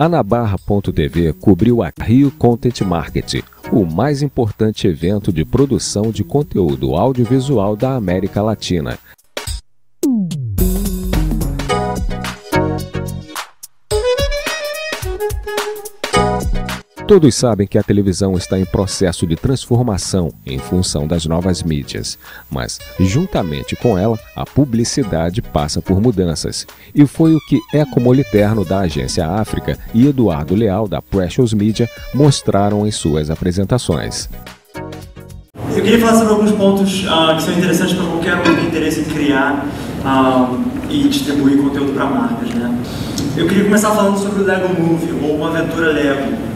A Nabarra.tv cobriu a Rio Content Market, o mais importante evento de produção de conteúdo audiovisual da América Latina. Todos sabem que a televisão está em processo de transformação em função das novas mídias, mas, juntamente com ela, a publicidade passa por mudanças. E foi o que Eco Moliterno, da Agência África, e Eduardo Leal, da Precious Media, mostraram em suas apresentações. Eu queria falar sobre alguns pontos uh, que são interessantes para qualquer um que tem interesse em criar uh, e distribuir conteúdo para marcas. Né? Eu queria começar falando sobre o Lego Movie, ou uma aventura Lego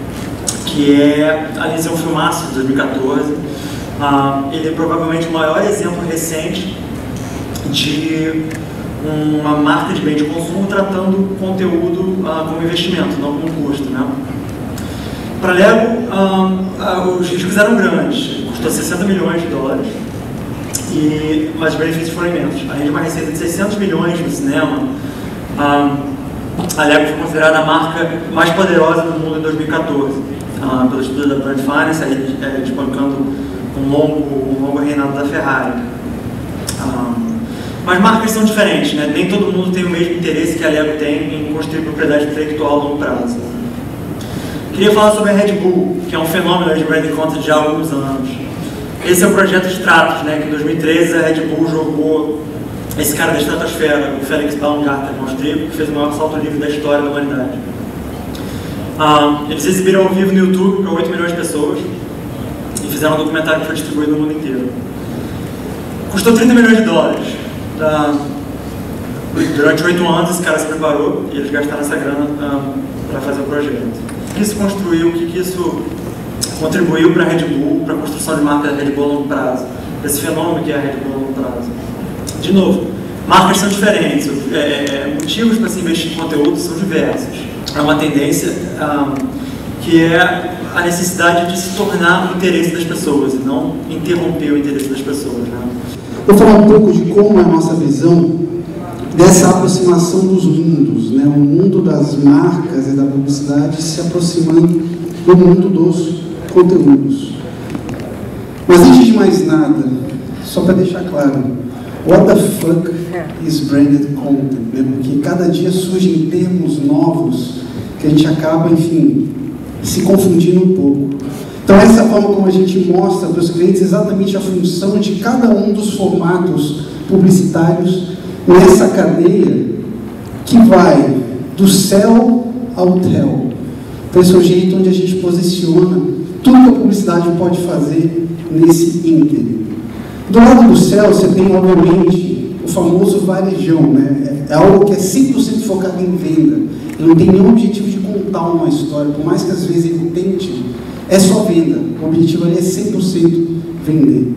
que é a Liseu Filmaço, de 2014. Ah, ele é provavelmente o maior exemplo recente de uma marca de bem de consumo tratando conteúdo ah, como investimento, não como custo. Né? Para Lego, ah, os riscos eram grandes, custou 60 milhões de dólares, e, mas os benefícios foram imensos. Além de uma receita de 600 milhões no cinema, a Lego foi considerada a marca mais poderosa do mundo em 2014 uh, pelo estudo da Brand Finance, aí, é, desbancando um longo, um longo reinado da Ferrari. Um, mas marcas são diferentes, né? nem todo mundo tem o mesmo interesse que a Lego tem em construir propriedade intelectual a longo prazo. Queria falar sobre a Red Bull, que é um fenômeno de brand content de há alguns anos. Esse é o projeto Stratos, né, que em 2013 a Red Bull jogou esse cara da estratosfera, o Felix Baumgartner, um que fez o maior salto livre da história da humanidade. Um, eles exibiram ao vivo no YouTube para 8 milhões de pessoas e fizeram um documentário que foi distribuído no mundo inteiro. Custou 30 milhões de dólares. Durante 8 anos esse cara se preparou e eles gastaram essa grana para fazer o projeto. O que isso construiu, o que isso contribuiu para a Red Bull, para a construção de marca da Red Bull a longo prazo, esse fenômeno que é a Red Bull a longo prazo. De novo, marcas são diferentes, é, é motivos para se investir em conteúdo são diversos é uma tendência um, que é a necessidade de se tornar o interesse das pessoas e não interromper o interesse das pessoas. Né? Vou falar um pouco de como é a nossa visão dessa aproximação dos mundos, né? o mundo das marcas e da publicidade se aproximando do mundo dos conteúdos. Mas antes de mais nada, só para deixar claro, what the fuck is branded content? Porque cada dia surgem termos novos que a gente acaba, enfim, se confundindo um pouco. Então, essa forma como a gente mostra para os clientes exatamente a função de cada um dos formatos publicitários nessa cadeia que vai do céu ao tel. Então, esse é o jeito onde a gente posiciona tudo que a publicidade pode fazer nesse ínterim. Do lado do céu, você tem, obviamente, o famoso varejão, né? É algo que é 100% focado em venda. Ele não tem nenhum objetivo de contar uma história, por mais que às vezes ele tente, é só venda. O objetivo ali é 100% vender.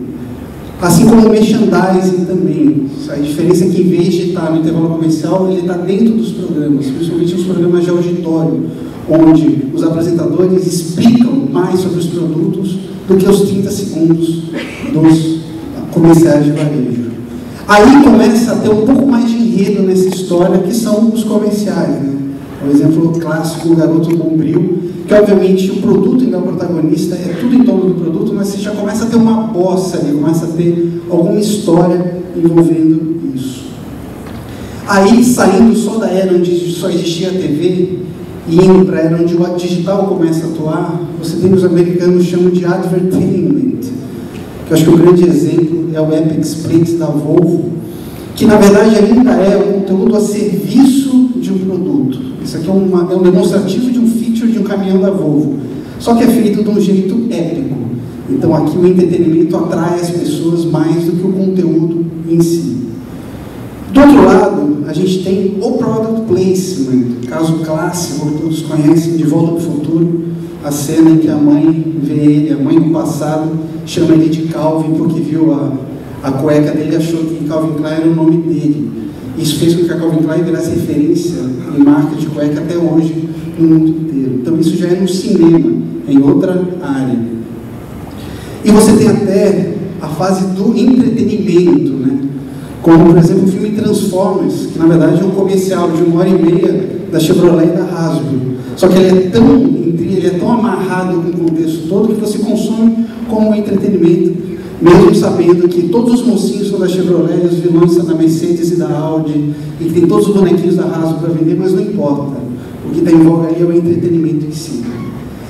Assim como o merchandising também. A diferença é que em vez de estar no intervalo comercial, ele está dentro dos programas, principalmente os programas de auditório, onde os apresentadores explicam mais sobre os produtos do que os 30 segundos dos comerciais de varejo. Aí começa a ter um pouco mais de enredo nessa história, que são os comerciais. Né? O exemplo clássico, o garoto bombril, que obviamente o produto ainda é o protagonista, é tudo em torno do produto, mas você já começa a ter uma bossa ali, começa a ter alguma história envolvendo isso. Aí, saindo só da era onde só existia a TV, e indo para a era onde o digital começa a atuar, você tem o que os americanos chamam de advertainment, que eu acho que o grande exemplo é o Epic Split da Volvo, que na verdade ainda é um conteúdo a serviço de um produto. Isso aqui é, uma, é um demonstrativo de um feature de um caminhão da Volvo, só que é feito de um jeito épico. Então aqui o entretenimento atrai as pessoas mais do que o conteúdo em si. Do outro lado, a gente tem o product placement, caso clássico que todos conhecem, de Volta para o Futuro, a cena em que a mãe vê ele, a mãe do passado, chama ele de Calvin porque viu a, a cueca dele achou que Calvin Klein era o nome dele. Isso fez com que a Calvin Klein virasse referência em marca de cueca até hoje no mundo inteiro. Então isso já é no cinema, em outra área. E você tem até a fase do entretenimento, né? como por exemplo o filme Transformers, que na verdade é um comercial de uma hora e meia da Chevrolet e da Hasbro. Só que ele é tão, ele é tão amarrado com o contexto todo que você consome como entretenimento, mesmo sabendo que todos os mocinhos são da Chevrolet, os vilões são da Mercedes e da Audi, e tem todos os bonequinhos da Hasbro para vender, mas não importa. O que está em voga ali é o entretenimento em si.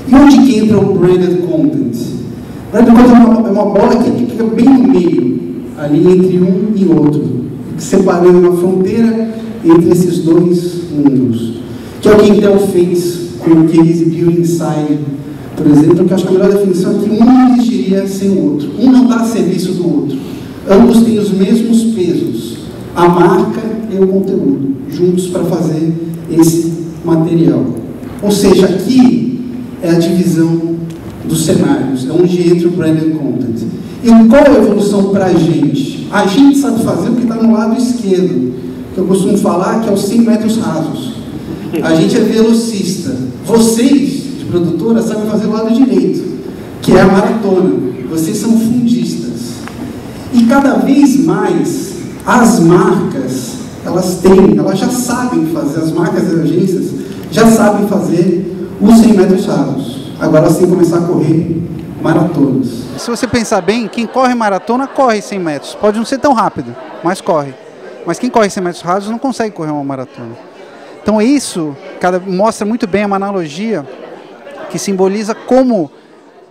E onde que entra o branded content? Branded content é uma, bola que fica bem no meio, ali entre um e outro, separando uma fronteira entre esses dois mundos. Que é o que Intel fez com o que exibiu Inside, por exemplo, que eu acho que a melhor definição é que um não existiria sem o outro. Um não a serviço do outro. Ambos têm os mesmos pesos, a marca e o conteúdo, juntos para fazer esse material. Ou seja, aqui é a divisão dos cenários, é onde entra o branded content. E qual a evolução para a gente? A gente sabe fazer o que está no lado esquerdo, que eu costumo falar que é os 100 metros rasos. A gente é velocista. Vocês, produtora, sabem fazer o lado direito, que é a maratona. Vocês são fundistas. E cada vez mais as marcas, elas têm, elas já sabem fazer, as marcas e agências já sabem fazer os 100 metros rasos. Agora elas têm que começar a correr maratonas. Se você pensar bem, quem corre maratona corre 100 metros. Pode não ser tão rápido, mas corre. Mas quem corre 100 metros rasos não consegue correr uma maratona. Então isso cada, mostra muito bem uma analogia que simboliza como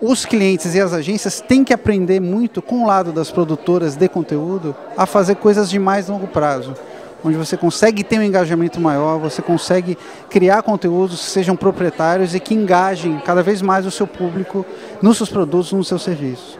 os clientes e as agências têm que aprender muito com o lado das produtoras de conteúdo a fazer coisas de mais longo prazo onde você consegue ter um engajamento maior, você consegue criar conteúdos que sejam proprietários e que engajem cada vez mais o seu público nos seus produtos, nos seus serviços.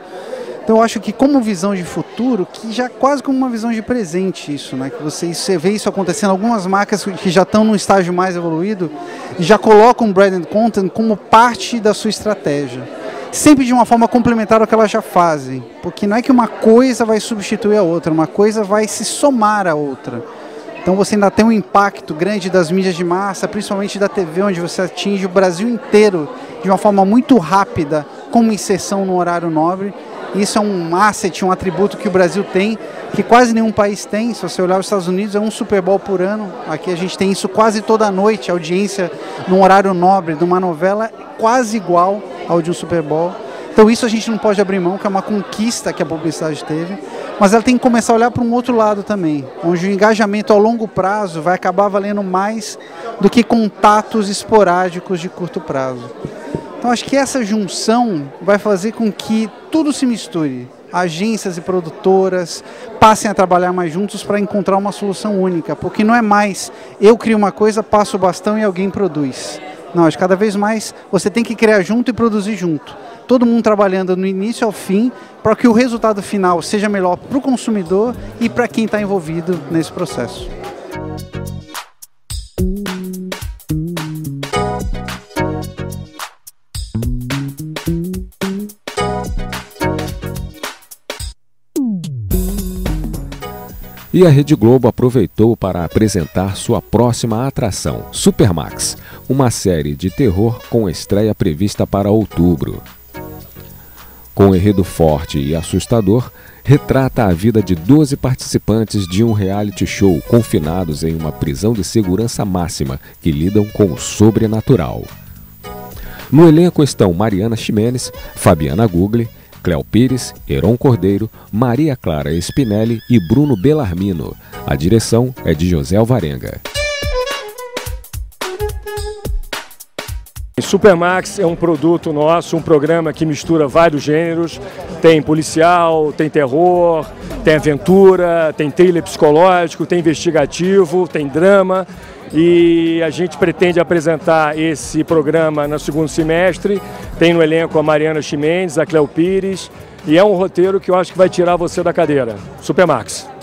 Então eu acho que como visão de futuro, que já quase como uma visão de presente isso, né? Que você, você vê isso acontecendo, algumas marcas que já estão num estágio mais evoluído já colocam branded content como parte da sua estratégia. Sempre de uma forma complementar ao que elas já fazem. Porque não é que uma coisa vai substituir a outra, uma coisa vai se somar à outra. Então você ainda tem um impacto grande das mídias de massa, principalmente da TV, onde você atinge o Brasil inteiro de uma forma muito rápida, com uma inserção no horário nobre. Isso é um asset, um atributo que o Brasil tem, que quase nenhum país tem. Se você olhar os Estados Unidos, é um Super Bowl por ano. Aqui a gente tem isso quase toda noite, audiência num horário nobre de uma novela quase igual ao de um Super Bowl. Então isso a gente não pode abrir mão, que é uma conquista que a publicidade teve, mas ela tem que começar a olhar para um outro lado também, onde o engajamento a longo prazo vai acabar valendo mais do que contatos esporádicos de curto prazo. Então acho que essa junção vai fazer com que tudo se misture. Agências e produtoras passem a trabalhar mais juntos para encontrar uma solução única, porque não é mais eu crio uma coisa, passo o bastão e alguém produz. Não, acho que cada vez mais você tem que criar junto e produzir junto todo mundo trabalhando no início ao fim para que o resultado final seja melhor para o consumidor e para quem está envolvido nesse processo. E a Rede Globo aproveitou para apresentar sua próxima atração, Supermax, uma série de terror com estreia prevista para outubro com um enredo forte e assustador, retrata a vida de 12 participantes de um reality show confinados em uma prisão de segurança máxima que lidam com o sobrenatural. No elenco estão Mariana Ximenes, Fabiana Gugli, Cléo Pires, Heron Cordeiro, Maria Clara Spinelli e Bruno Bellarmino. A direção é de José Alvarenga. Supermax é um produto nosso, um programa que mistura vários gêneros. Tem policial, tem terror, tem aventura, tem thriller psicológico, tem investigativo, tem drama. E a gente pretende apresentar esse programa no segundo semestre. Tem no elenco a Mariana Chimendes, a Cleo Pires. E é um roteiro que eu acho que vai tirar você da cadeira. Supermax.